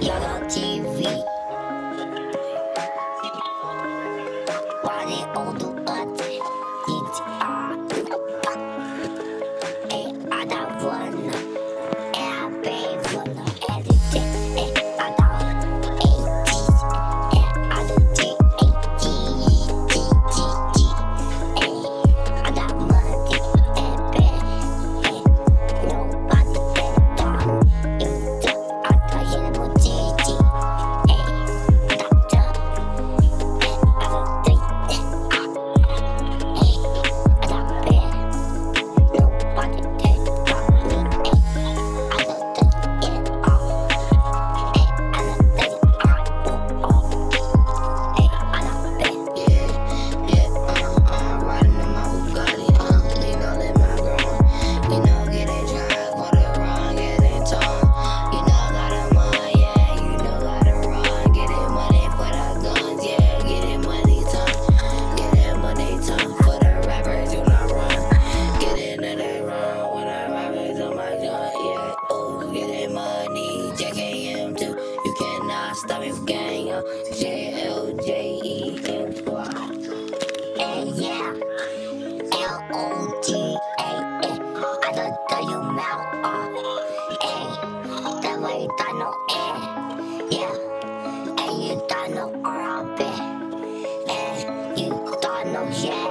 Yellow TV. This gang, of J L J E N Y. And yeah, L O G A N. I don't tell you now, uh, A. That way you don't know A. Yeah, and you don't know R B. And you don't know yeah.